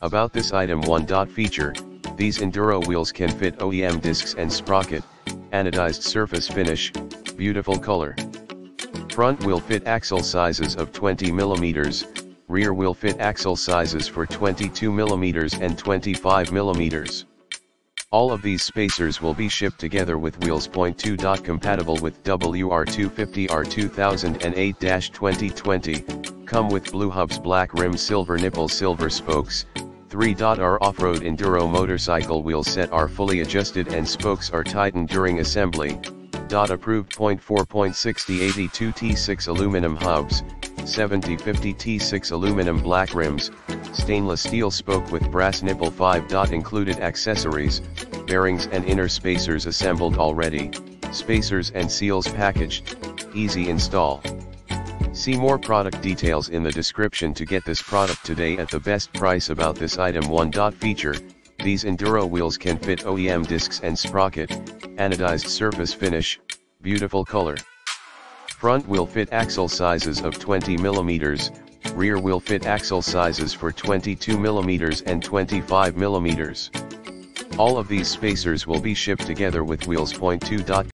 About this item 1. Feature, these Enduro wheels can fit OEM discs and sprocket, anodized surface finish, beautiful color. Front wheel fit axle sizes of 20 mm, rear wheel fit axle sizes for 22 mm and 25 mm. All of these spacers will be shipped together with wheels. Point 2. Compatible with WR250 R2008-2020, come with blue hubs black rim silver nipples silver spokes, 3. Our off-road enduro motorcycle wheel set are fully adjusted and spokes are tightened during assembly. Approved. Point 4.6082 T6 aluminum hubs, 7050 T6 aluminum black rims, stainless steel spoke with brass nipple 5. Included accessories, bearings and inner spacers assembled already, spacers and seals packaged, easy install. See more product details in the description to get this product today at the best price about this item 1. Feature, these Enduro wheels can fit OEM discs and sprocket, anodized surface finish, beautiful color. Front wheel fit axle sizes of 20 mm, rear wheel fit axle sizes for 22 mm and 25 mm. All of these spacers will be shipped together with wheels. Point 2.